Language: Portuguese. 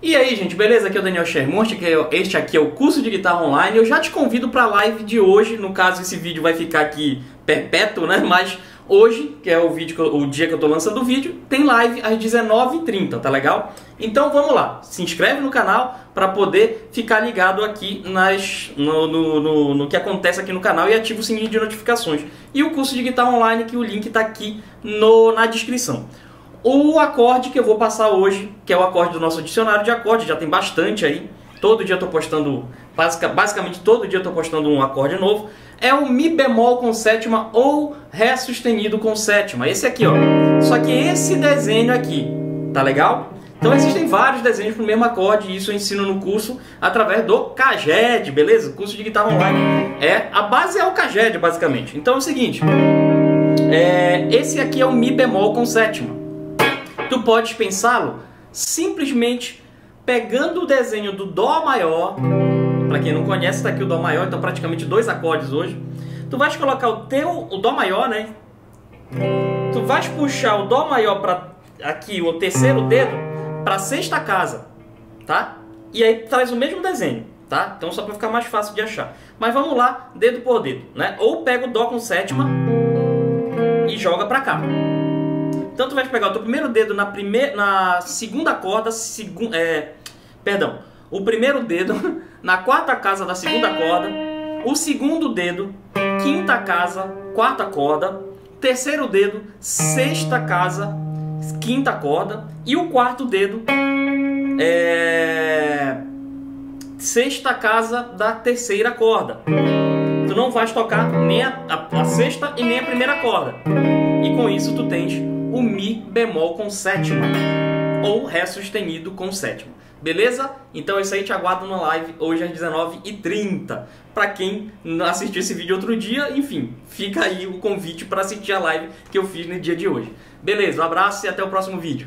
E aí, gente, beleza? Aqui é o Daniel Shermonte, é, este aqui é o curso de guitarra online. Eu já te convido para a live de hoje. No caso, esse vídeo vai ficar aqui perpétuo, né? Mas hoje, que é o vídeo o dia que eu tô lançando o vídeo, tem live às 19h30, tá legal? Então vamos lá, se inscreve no canal para poder ficar ligado aqui nas, no, no, no, no, que acontece aqui no canal e ativa o sininho de notificações. E o curso de guitarra online, que o link está aqui no, na descrição o acorde que eu vou passar hoje, que é o acorde do nosso dicionário de acorde, já tem bastante aí. Todo dia eu estou postando, basicamente todo dia eu estou postando um acorde novo. É o Mi bemol com sétima ou Ré sustenido com sétima. Esse aqui, ó. Só que esse desenho aqui, tá legal? Então existem vários desenhos para o mesmo acorde e isso eu ensino no curso através do Caged, beleza? Curso de guitarra online. É, a base é o Caged, basicamente. Então é o seguinte, é, esse aqui é o Mi bemol com sétima. Tu podes pensá-lo simplesmente pegando o desenho do Dó maior, para quem não conhece, está aqui o Dó maior, então praticamente dois acordes hoje. Tu vais colocar o teu o Dó maior, né? Tu vais puxar o Dó maior para aqui o terceiro dedo para sexta casa, tá? E aí traz o mesmo desenho, tá? Então só para ficar mais fácil de achar. Mas vamos lá, dedo por dedo, né? Ou pega o Dó com sétima e joga para cá. Então tu vai pegar o teu primeiro dedo na, primeira, na segunda corda, segu, é, perdão, o primeiro dedo na quarta casa da segunda corda, o segundo dedo, quinta casa, quarta corda, terceiro dedo, sexta casa, quinta corda, e o quarto dedo, é, sexta casa da terceira corda. Tu não vais tocar nem a, a, a sexta e nem a primeira corda. E com isso tu tens o Mi bemol com sétima ou Ré sustenido com sétima. Beleza? Então é isso aí, te aguardo na live hoje às 19h30. Para quem assistiu esse vídeo outro dia, enfim, fica aí o convite para assistir a live que eu fiz no dia de hoje. Beleza, um abraço e até o próximo vídeo.